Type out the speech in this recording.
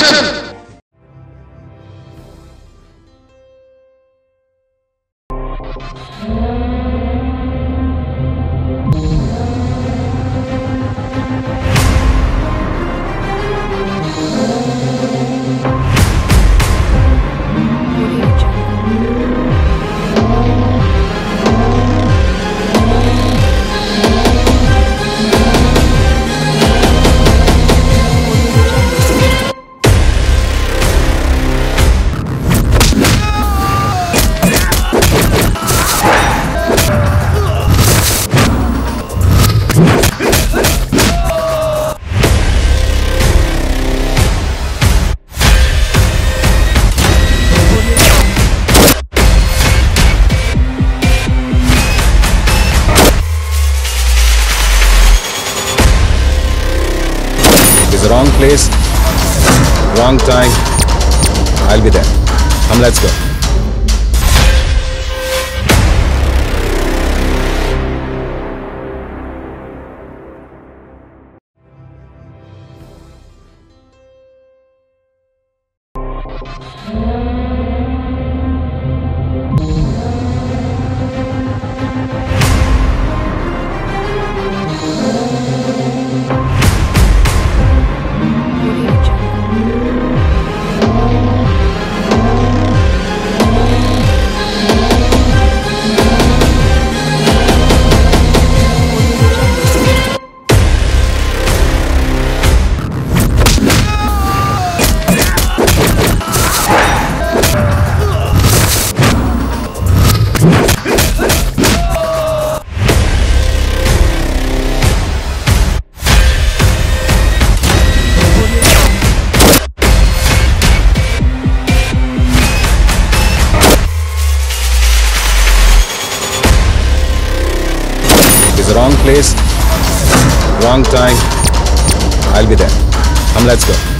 Action! Wrong place, wrong time. I'll be there. Come, let's go. The wrong place, wrong time. I'll be there. Come, let's go.